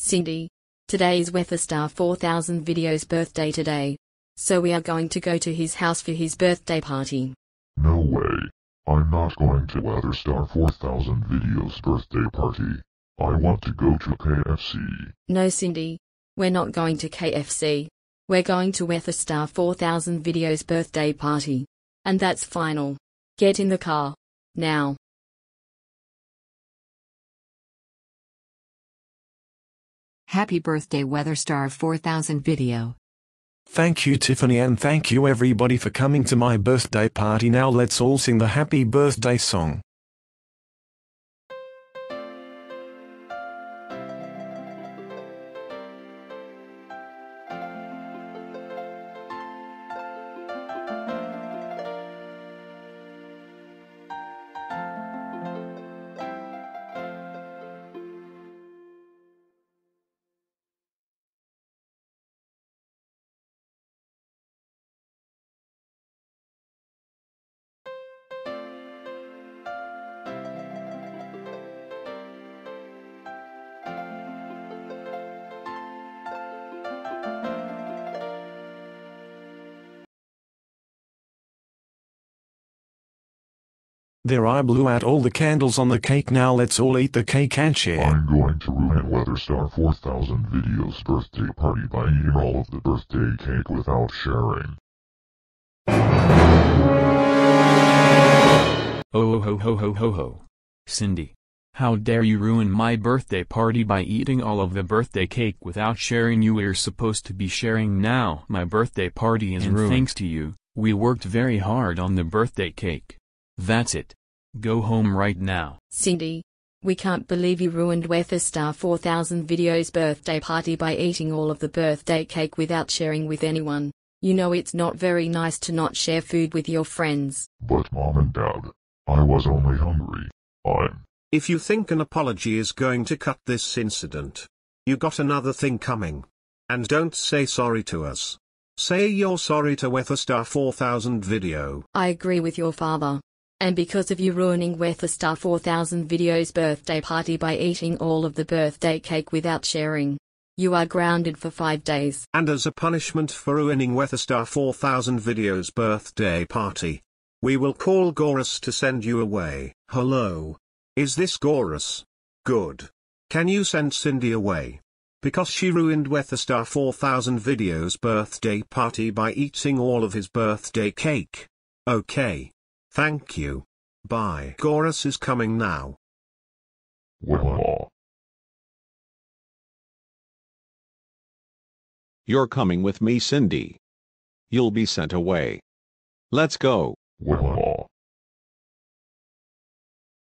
Cindy. Today is Weatherstar 4000 Video's birthday today. So we are going to go to his house for his birthday party. No way. I'm not going to Weatherstar 4000 Video's birthday party. I want to go to KFC. No, Cindy. We're not going to KFC. We're going to Weatherstar 4000 Video's birthday party. And that's final. Get in the car. Now. Happy birthday Weatherstar 4000 video. Thank you Tiffany and thank you everybody for coming to my birthday party now let's all sing the happy birthday song. There I blew out all the candles on the cake now let's all eat the cake and share. I'm going to ruin Weatherstar 4000 Video's birthday party by eating all of the birthday cake without sharing. Oh ho ho ho ho ho. Cindy. How dare you ruin my birthday party by eating all of the birthday cake without sharing you we're supposed to be sharing now my birthday party is and ruined. thanks to you, we worked very hard on the birthday cake. That's it. Go home right now. Cindy. We can't believe you ruined Weatherstar 4000 Video's birthday party by eating all of the birthday cake without sharing with anyone. You know it's not very nice to not share food with your friends. But mom and dad, I was only hungry. I'm. If you think an apology is going to cut this incident, you got another thing coming. And don't say sorry to us. Say you're sorry to Weatherstar 4000 Video. I agree with your father. And because of you ruining Weatherstar 4000 Video's birthday party by eating all of the birthday cake without sharing, you are grounded for 5 days. And as a punishment for ruining Weatherstar 4000 Video's birthday party, we will call Gorus to send you away. Hello? Is this Gorus? Good. Can you send Cindy away? Because she ruined Weatherstar 4000 Video's birthday party by eating all of his birthday cake. Okay. Thank you. Bye. Gorus is coming now. You're coming with me Cindy. You'll be sent away. Let's go.